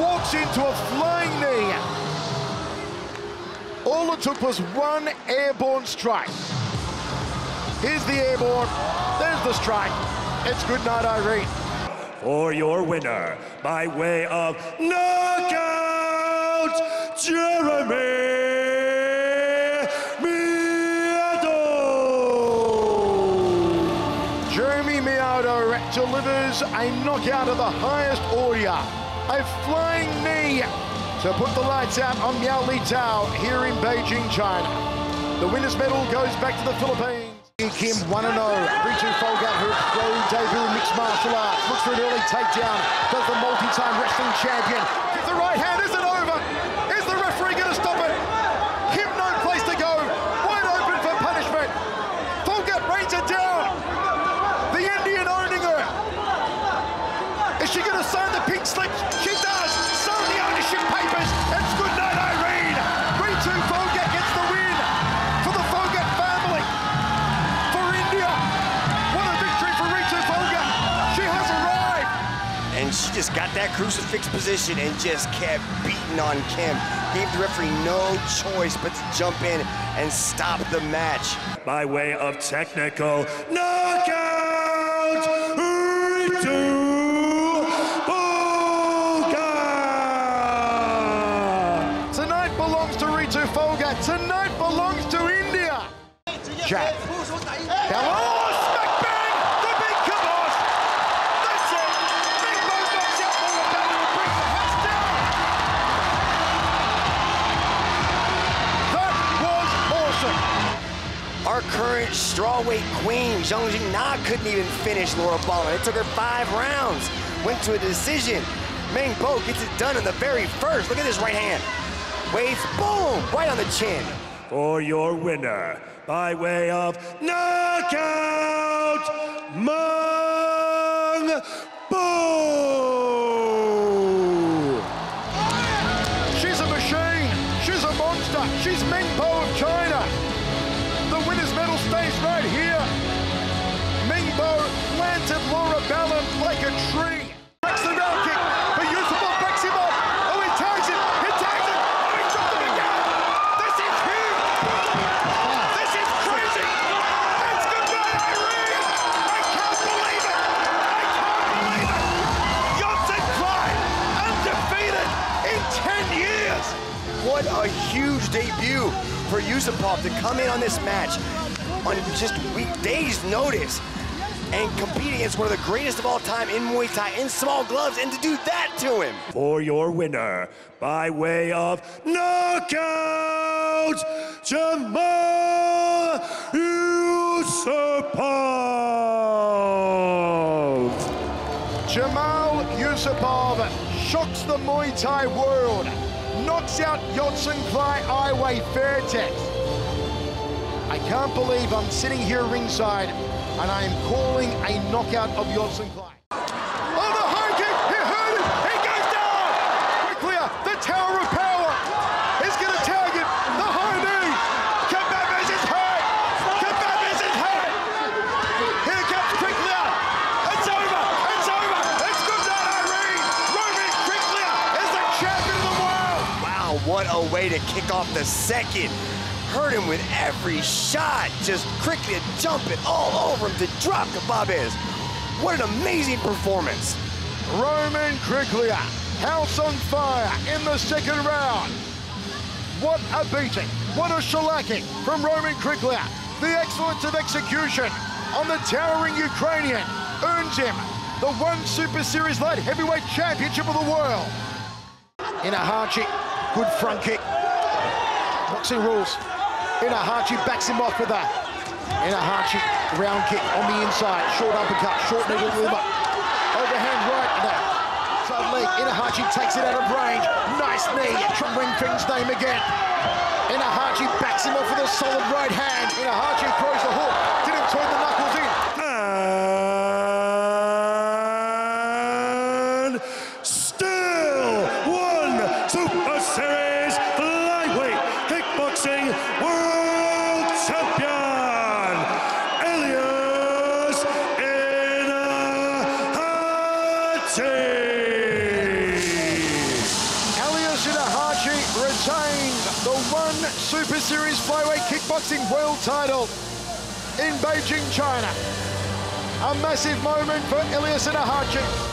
walks into a flying knee. All it took was one airborne strike. Here's the airborne. There's the strike. It's good night, Irene. For your winner, by way of knockout, Jeremy Miado. Jeremy Miado delivers a knockout of the highest order. A flying knee to put the lights out on Miao Li Tao here in Beijing, China. The winner's medal goes back to the Philippines. Kim 1-0. Ritu Phogat, her pro debut mixed martial arts. Looks for an early takedown. Does the multi-time wrestling champion. Gets the right hand. Is it over? Got that crucifix position and just kept beating on Kim. Gave the referee no choice but to jump in and stop the match. By way of technical knockout, Ritu Phogat. Tonight belongs to Ritu Phogat. Tonight belongs to India. Jab. Now, strawweight queen, Zhang Jingna, couldn't even finish Laura Balin. It took her five rounds. Went to a decision. Meng Bo gets it done in the very first. Look at this right hand. Waits, boom, right on the chin. For your winner, by way of knockout, Meng planted Laura Balin like a tree. Breaks the round kick, but Yusupov breaks him off. Oh, he tags him. He tags him. Oh, he dropped him again. This is huge. This is crazy. That's good night, Irene. I can't believe it. I can't believe it. Yotson Klein, undefeated in 10 years. What a huge debut for Yusupov to come in on this match on just weekdays' notice and compete against one of the greatest of all time in Muay Thai in small gloves and to do that to him. For your winner, by way of knockout, Jamal Yusupov. Jamal Yusupov shocks the Muay Thai world, knocks out Yodson Klai Iway Fairtex. I can't believe I'm sitting here ringside and I am calling a knockout of Yodsanklai. Oh, the high kick! He hurt him! He goes down! Quickly, uh, the Tower of Power is going to tag him. The high knee! Khbabez is hurt! Khbabez is hurt! Here comes Kryklia! Uh, it's over! It's over! It's good night, Irene! Roman Kryklia uh, is the champion of the world! Wow, what a way to kick off the second. Hurt him with every shot, just quickly jumping all over him to drop Khbabez. What an amazing performance. Roman Kryklia, house on fire in the second round. What a beating. What a shellacking from Roman Kryklia. The excellence of execution on the towering Ukrainian earns him the one Super Series light heavyweight championship of the world. Ennahachi, good front kick. Boxing rules. Ennahachi backs him off with a Ennahachi round kick on the inside. Short uppercut, short needle luma. Overhand right, no. Side leg, Ennahachi takes it out of range. Nice knee from Ring Feng's name again. Ennahachi backs him off with a solid right hand. Ennahachi throws the hook. Didn't turn the knuckles in. And Ennahachi. Ilias Ennahachi retained the one Super Series Flyweight Kickboxing World title in Beijing, China. A massive moment for Ilias Ennahachi.